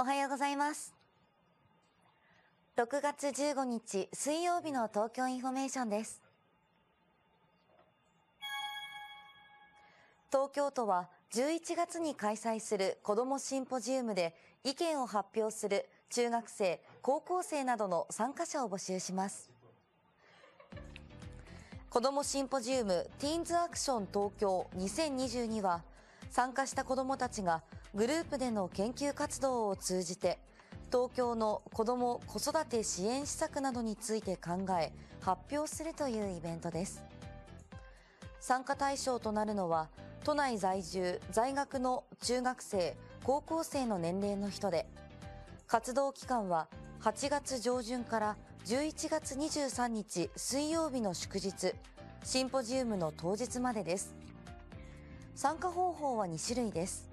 おはようございます。6月15日水曜日の東京インフォメーションです。東京都は11月に開催する子どもシンポジウムで意見を発表する中学生、高校生などの参加者を募集します。子どもシンポジウム Teens Action 東京2022は参加した子どもたちがグループでの研究活動を通じて東京の子ども子育て支援施策などについて考え発表するというイベントです。参加対象となるのは都内在住在学の中学生高校生の年齢の人で活動期間は8月上旬から11月23日水曜日の祝日シンポジウムの当日までです。参加方法は2種類です。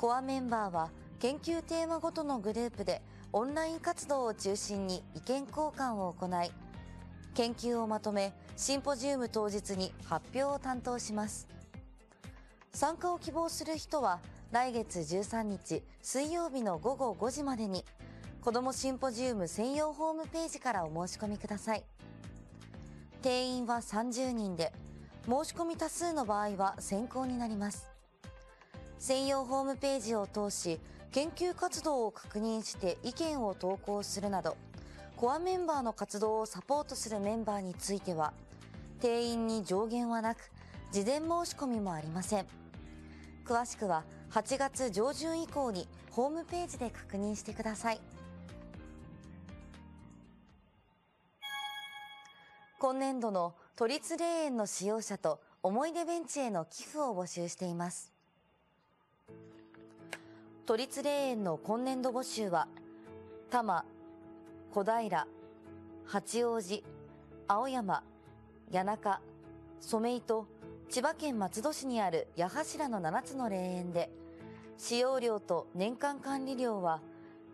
コアメンバーは研究テーマごとのグループでオンライン活動を中心に意見交換を行い研究をまとめシンポジウム当日に発表を担当します。参加を希望する人は来月13日水曜日の午後5時までに子どもシンポジウム専用ホームページからお申し込みください。定員は30人で申し込み多数の場合は先行になります。専用ホームページを通し研究活動を確認して意見を投稿するなどコアメンバーの活動をサポートするメンバーについては定員に上限はなく事前申し込みもありません。詳しくは8月上旬以降にホームページで確認してください。今年度の都立霊園の使用者と思い出ベンチへの寄付を募集しています。都立霊園の今年度募集は多摩小平八王子青山谷中染井と千葉県松戸市にある八柱の7つの霊園で使用料と年間管理料は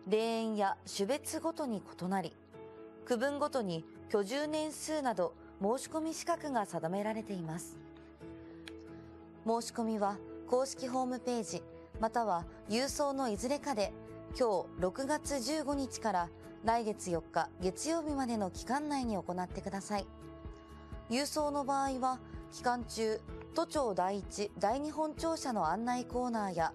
霊園や種別ごとに異なり区分ごとに居住年数など申し込み資格が定められています。申し込みは公式ホームページまたは郵送のいずれかで今日6月15日から来月4日月曜日までの期間内に行ってください。郵送の場合は期間中都庁第一第二本庁舎の案内コーナーや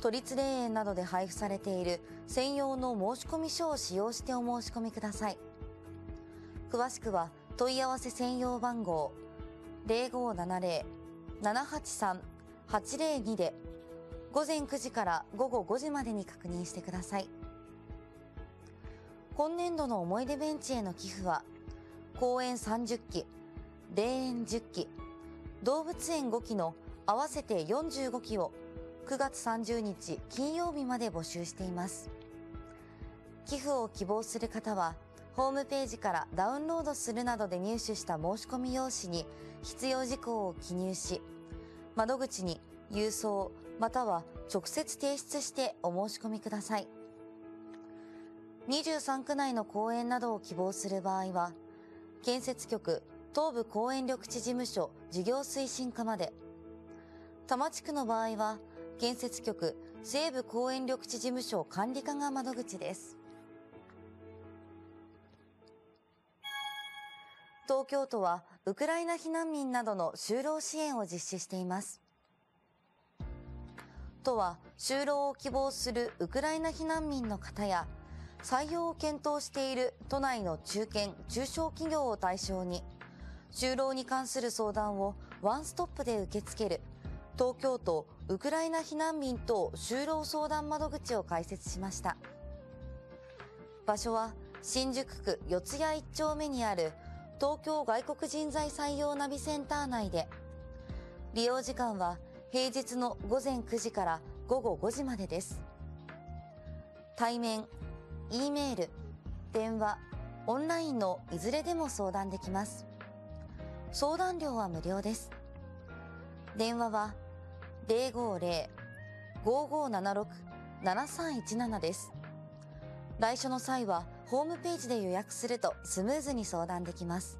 都立霊園などで配布されている専用の申込書を使用してお申し込みください。詳しくは問い合わせ専用番号0570-783-802で午前9時から午後5時までに確認してください。今年度の思い出ベンチへの寄付は公園30機霊園10機動物園5機の合わせて45機を9月30日金曜日まで募集しています。寄付を希望する方はホームページからダウンロードするなどで入手した申し込み用紙に必要事項を記入し窓口に郵送または直接提出してお申し込みください。23区内の公園などを希望する場合は建設局東部公園緑地事務所事業推進課まで。多摩地区の場合は建設局西部公園緑地事務所管理課が窓口です。東京都はウクライナ避難民などの就労支援を実施しています。都は就労を希望するウクライナ避難民の方や採用を検討している都内の中堅・中小企業を対象に就労に関する相談をワンストップで受け付ける東京都ウクライナ避難民等就労相談窓口を開設しました。場所は新宿区四谷一丁目にある東京外国人材採用ナビセンター内で利用時間は平日の午前9時から午後5時までです。対面 E メール電話オンラインのいずれでも相談できます。相談料は無料です。電話は050-5576-7317です。来所の際はホームページで予約するとスムーズに相談できます。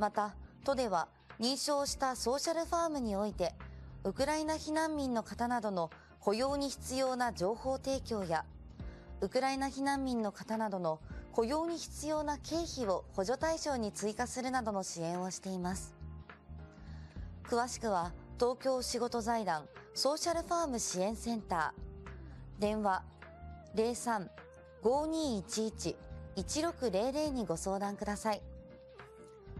また都では認証したソーシャルファームにおいてウクライナ避難民の方などの雇用に必要な情報提供や、ウクライナ避難民の方などの雇用に必要な経費を補助対象に追加するなどの支援をしています。詳しくは、東京仕事財団ソーシャルファーム支援センター、電話03-5211-1600にご相談ください。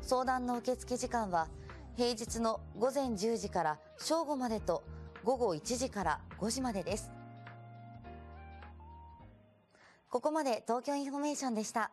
相談の受付時間は平日の午前10時から正午までと午後1時から5時までです。ここまで東京インフォメーションでした。